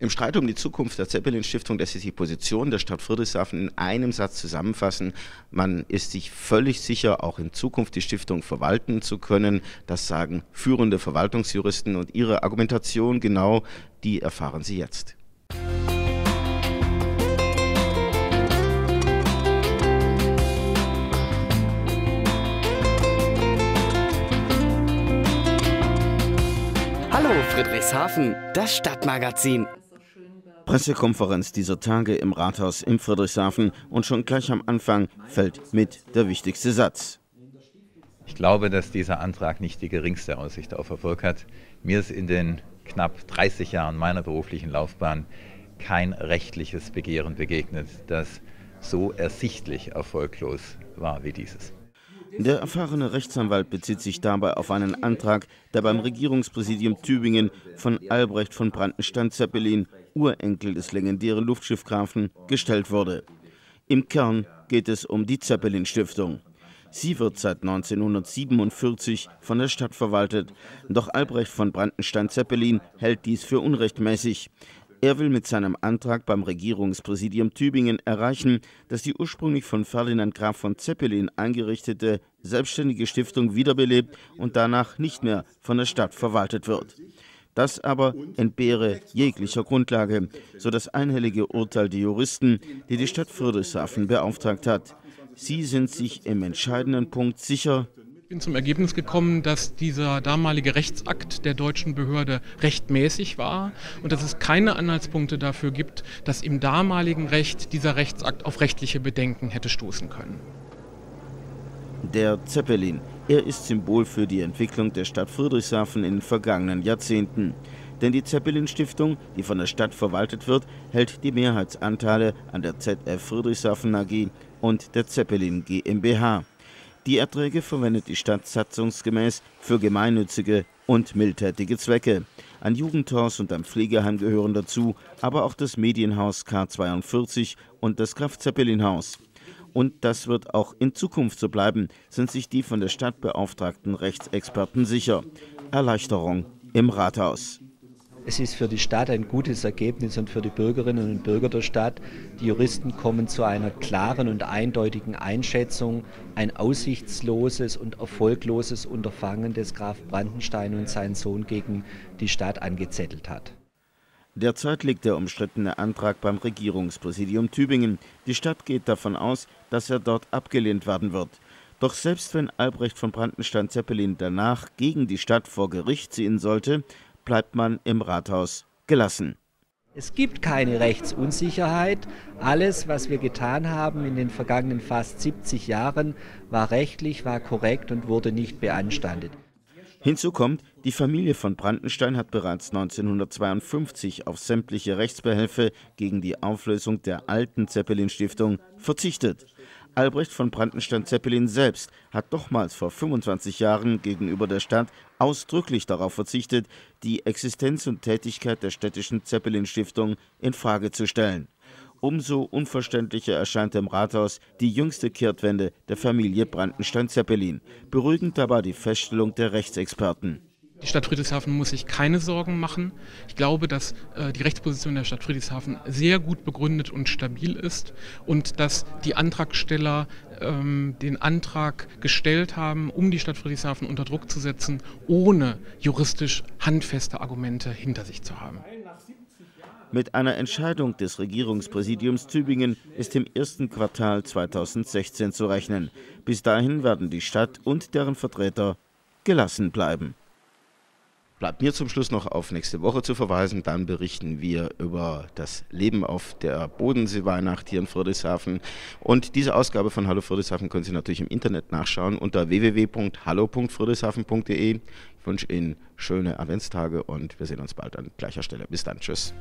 Im Streit um die Zukunft der Zeppelin-Stiftung lässt sich die Position der Stadt Friedrichshafen in einem Satz zusammenfassen. Man ist sich völlig sicher, auch in Zukunft die Stiftung verwalten zu können. Das sagen führende Verwaltungsjuristen und ihre Argumentation genau, die erfahren Sie jetzt. Hallo Friedrichshafen, das Stadtmagazin. Pressekonferenz dieser Tage im Rathaus in Friedrichshafen und schon gleich am Anfang fällt mit der wichtigste Satz. Ich glaube, dass dieser Antrag nicht die geringste Aussicht auf Erfolg hat. Mir ist in den knapp 30 Jahren meiner beruflichen Laufbahn kein rechtliches Begehren begegnet, das so ersichtlich erfolglos war wie dieses. Der erfahrene Rechtsanwalt bezieht sich dabei auf einen Antrag, der beim Regierungspräsidium Tübingen von Albrecht von Brandenstein-Zeppelin, Urenkel des legendären Luftschiffgrafen, gestellt wurde. Im Kern geht es um die Zeppelin-Stiftung. Sie wird seit 1947 von der Stadt verwaltet, doch Albrecht von Brandenstein-Zeppelin hält dies für unrechtmäßig. Er will mit seinem Antrag beim Regierungspräsidium Tübingen erreichen, dass die ursprünglich von Ferdinand Graf von Zeppelin eingerichtete selbstständige Stiftung wiederbelebt und danach nicht mehr von der Stadt verwaltet wird. Das aber entbehre jeglicher Grundlage, so das einhellige Urteil der Juristen, die die Stadt Friedrichshafen beauftragt hat. Sie sind sich im entscheidenden Punkt sicher, ich bin zum Ergebnis gekommen, dass dieser damalige Rechtsakt der deutschen Behörde rechtmäßig war und dass es keine Anhaltspunkte dafür gibt, dass im damaligen Recht dieser Rechtsakt auf rechtliche Bedenken hätte stoßen können. Der Zeppelin, er ist Symbol für die Entwicklung der Stadt Friedrichshafen in den vergangenen Jahrzehnten. Denn die Zeppelin-Stiftung, die von der Stadt verwaltet wird, hält die Mehrheitsanteile an der ZF Friedrichshafen AG und der Zeppelin GmbH. Die Erträge verwendet die Stadt satzungsgemäß für gemeinnützige und mildtätige Zwecke. Ein Jugendhaus und ein Pflegeheim gehören dazu, aber auch das Medienhaus K42 und das Kraft-Zeppelin-Haus. Und das wird auch in Zukunft so bleiben, sind sich die von der Stadt beauftragten Rechtsexperten sicher. Erleichterung im Rathaus. Es ist für die Stadt ein gutes Ergebnis und für die Bürgerinnen und Bürger der Stadt. Die Juristen kommen zu einer klaren und eindeutigen Einschätzung. Ein aussichtsloses und erfolgloses Unterfangen des Graf Brandenstein und sein Sohn gegen die Stadt angezettelt hat. Derzeit liegt der umstrittene Antrag beim Regierungspräsidium Tübingen. Die Stadt geht davon aus, dass er dort abgelehnt werden wird. Doch selbst wenn Albrecht von Brandenstein-Zeppelin danach gegen die Stadt vor Gericht ziehen sollte, bleibt man im Rathaus gelassen. Es gibt keine Rechtsunsicherheit. Alles, was wir getan haben in den vergangenen fast 70 Jahren, war rechtlich, war korrekt und wurde nicht beanstandet. Hinzu kommt, die Familie von Brandenstein hat bereits 1952 auf sämtliche Rechtsbehelfe gegen die Auflösung der alten Zeppelin-Stiftung verzichtet. Albrecht von Brandenstein-Zeppelin selbst hat nochmals vor 25 Jahren gegenüber der Stadt ausdrücklich darauf verzichtet, die Existenz und Tätigkeit der städtischen Zeppelin-Stiftung in Frage zu stellen. Umso unverständlicher erscheint dem Rathaus die jüngste Kehrtwende der Familie Brandenstein-Zeppelin. Beruhigend dabei die Feststellung der Rechtsexperten. Die Stadt Friedrichshafen muss sich keine Sorgen machen. Ich glaube, dass äh, die Rechtsposition der Stadt Friedrichshafen sehr gut begründet und stabil ist und dass die Antragsteller ähm, den Antrag gestellt haben, um die Stadt Friedrichshafen unter Druck zu setzen, ohne juristisch handfeste Argumente hinter sich zu haben. Mit einer Entscheidung des Regierungspräsidiums Tübingen ist im ersten Quartal 2016 zu rechnen. Bis dahin werden die Stadt und deren Vertreter gelassen bleiben. Bleibt mir zum Schluss noch auf nächste Woche zu verweisen. Dann berichten wir über das Leben auf der Bodenseeweihnacht hier in Friedrichshafen. Und diese Ausgabe von Hallo Friedrichshafen können Sie natürlich im Internet nachschauen unter www.hallo.friedrichshafen.de. Ich wünsche Ihnen schöne Adventstage und wir sehen uns bald an gleicher Stelle. Bis dann. Tschüss.